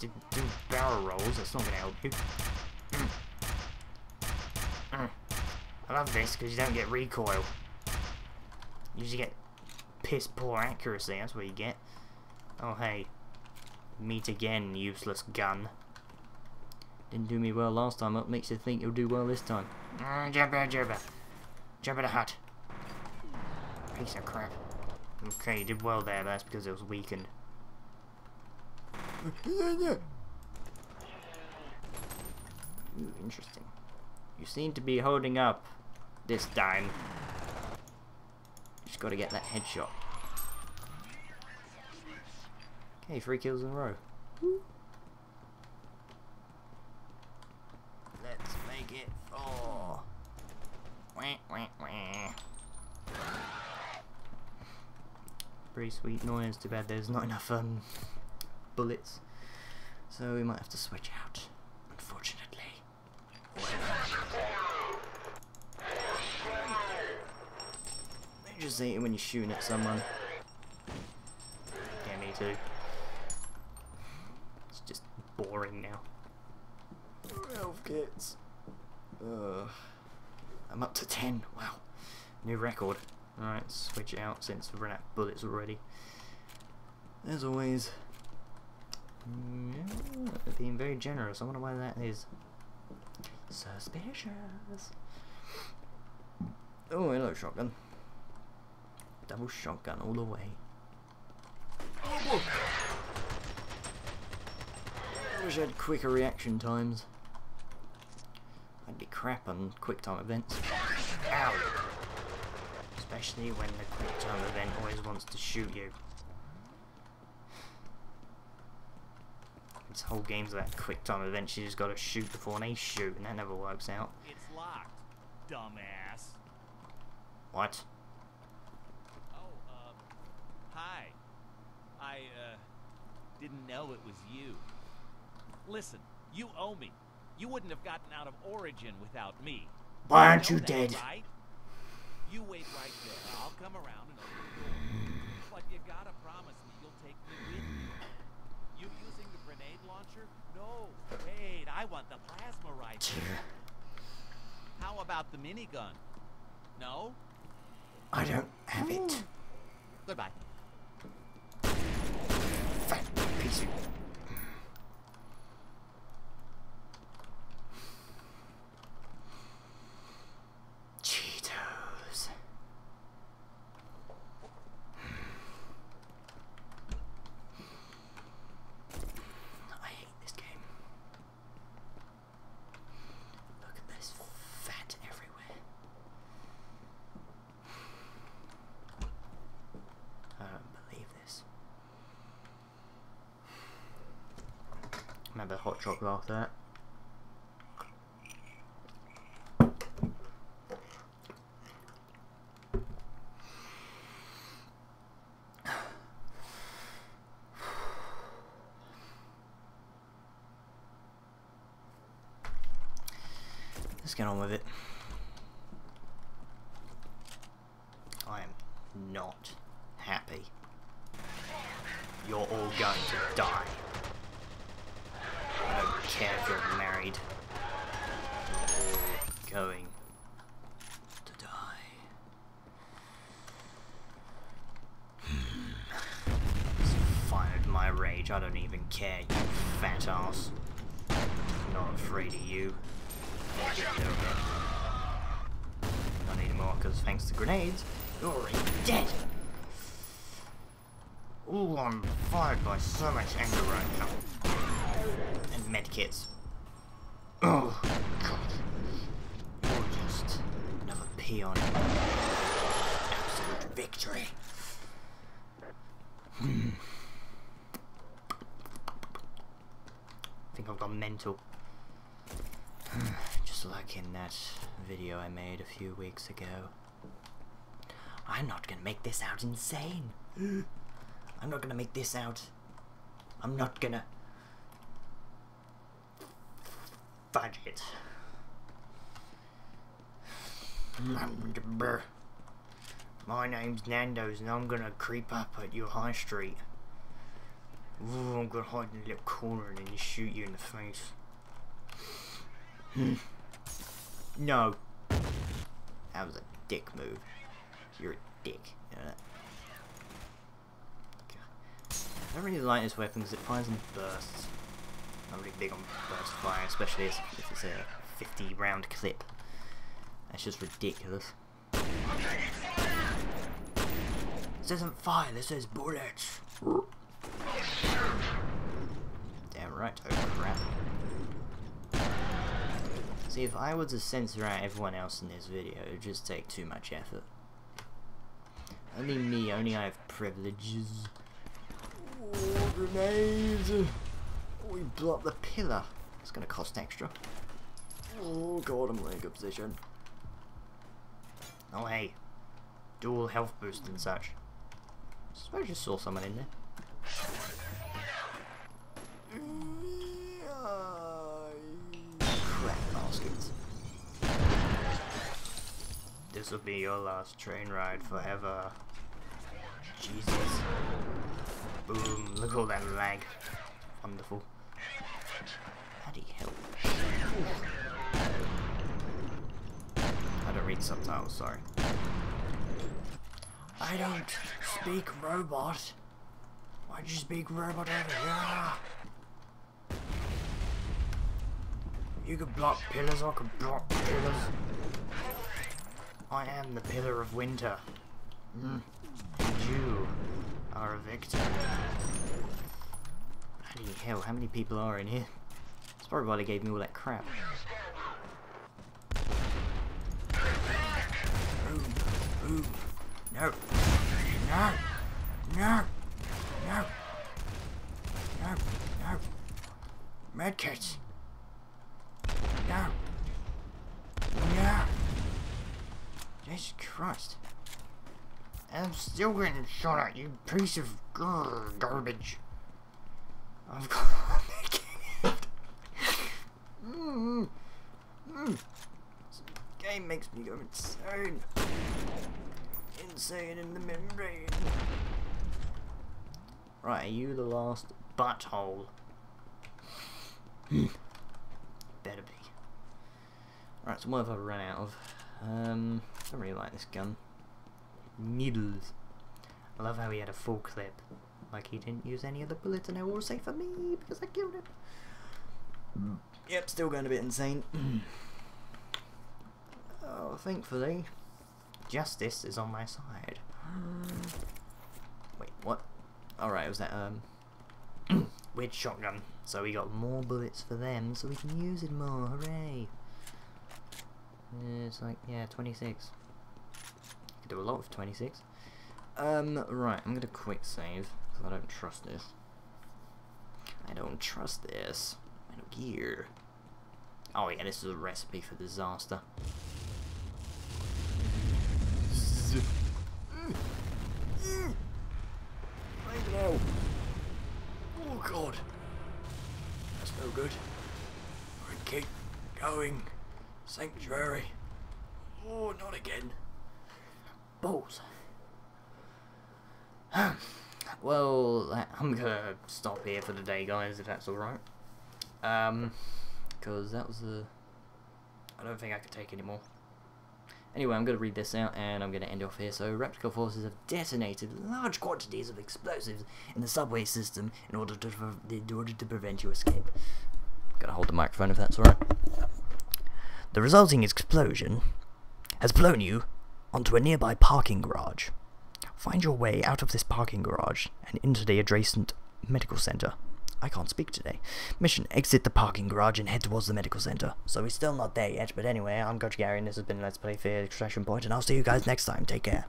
do, do barrel rolls. That's not going to help you. I love this because you don't get recoil. You just get piss poor accuracy. That's what you get. Oh hey, meet again, useless gun. Didn't do me well last time. What makes you think you'll do well this time? Mm, out, jump in the hut. Piece of crap. Okay, you did well there, but that's because it was weakened. Ooh, interesting. You seem to be holding up this time. Just gotta get that headshot. Okay, three kills in a row. Let's make it four. Wah, wah, wah. Pretty sweet noise. Too bad there's not enough um bullets, so we might have to switch out. Unfortunately. You just hate it when you're shooting at someone. Yeah, me too. It's just boring now. Health kits. Ugh. I'm up to 10. Wow. New record. Alright, switch it out since we've run out of bullets already. As always, yeah, being very generous. I wonder why that is. Suspicious. Oh, hello, shotgun. Double shotgun all the way. Oh, I wish I had quicker reaction times. I'd be crap on quick time events. Ow! Especially when the quick time event always wants to shoot you. This whole game's about quick time events, you just gotta shoot before they shoot, and that never works out. It's locked, dumbass. What? Oh, uh, hi. I, uh, didn't know it was you. Listen, you owe me. You wouldn't have gotten out of Origin without me. Why aren't know you that, dead? Right? You wait right there. I'll come around and open the door. But you gotta promise me you'll take me with you. You using the grenade launcher? No. Wait, I want the plasma rifle. How about the minigun? No? I don't have it. Goodbye. Fat piece of... Cheetos. I hate this game. Look at this fat everywhere. I don't believe this. Remember hot chocolate after that. Let's get on with it. I am not happy. You're all going to die. Care if you're married. You're all going to die. Hmm. It's fine with my rage. I don't even care, you fat ass. Not afraid of you. Not anymore, because thanks to grenades, you're already dead. Ooh, I'm fired by so much anger right now. Medkits. Oh, God. You're just another peon. Absolute victory. Hmm. I think I've gone mental. Just like in that video I made a few weeks ago. I'm not gonna make this out insane. I'm not gonna make this out. I'm not gonna fudge it. My name's Nando's and I'm gonna creep up at your high street. Ooh, I'm gonna hide in a little corner and then shoot you in the face. Hmm. no. That was a dick move. You're a dick. You know? I don't really like this weapon because it fires in bursts. I'm really big on burst fire, especially if it's a 50 round clip. That's just ridiculous. This isn't fire, this is bullets. Damn right, oh crap. See, if I were to censor out everyone else in this video, it would just take too much effort. Only me, only I have privileges. Oh, grenades! We blew up the pillar. It's gonna cost extra. Oh god, I'm in a good position. Oh hey, dual health boost and such. I suppose you saw someone in there. Crap baskets. This will be your last train ride forever. Jesus. Boom, look at all that lag. Wonderful. Bloody hell. Don't subtitles, sorry. I don't speak robot. Why'd you speak robot over here? You could block pillars, I could block pillars. I am the pillar of winter. Mm. You are a victim. Bloody hell, how many people are in here? That's probably why they gave me all that crap. Boom, boom. No. No. No. No. No. No. Medkits. No. No. Jesus Christ. I'm still getting shot at, you piece of garbage. I've got mm, mm. This game makes me go insane. Insane in the membrane. Right, are you the last butthole? Better be. Right, so what have I run out of? Um, I don't really like this gun. Needles. I love how he had a full clip. Like he didn't use any of the bullets and were all safe for me because I killed him. Yep, still going a bit insane. oh, thankfully, justice is on my side. Wait, what? Alright, was that, um... weird shotgun. So we got more bullets for them, so we can use it more. Hooray! It's like, yeah, 26. Could do a lot with 26. Um, right, I'm gonna quick save, because I don't trust this. I don't trust this. Metal Gear. Oh yeah, this is a recipe for disaster. I. Oh god. That's no good. I keep going. Sanctuary. Oh, not again. Balls. well, I'm gonna stop here for the day, guys, if that's alright. Um, because that was a... I don't think I could take any more. Anyway, I'm going to read this out and I'm going to end off here. So, Replicable forces have detonated large quantities of explosives in the subway system in order to in order to prevent your escape. Gotta hold the microphone if that's alright. The resulting explosion has blown you onto a nearby parking garage. Find your way out of this parking garage and into the adjacent medical center. I can't speak today. Mission, exit the parking garage and head towards the medical center. So we're still not there yet, but anyway, I'm Gotcha Gary and this has been Let's Play Fear Extraction Point, and I'll see you guys next time. Take care.